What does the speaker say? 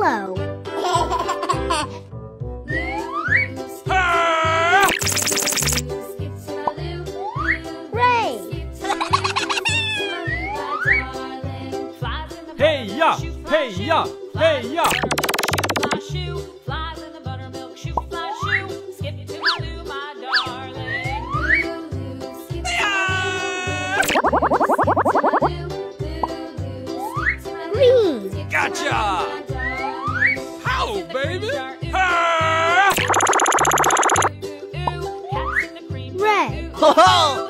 Yellow. Ray. Hey ya! Hey ya! Hey ya! Gotcha! How, baby? Ah! Ha! Red. Ho ho!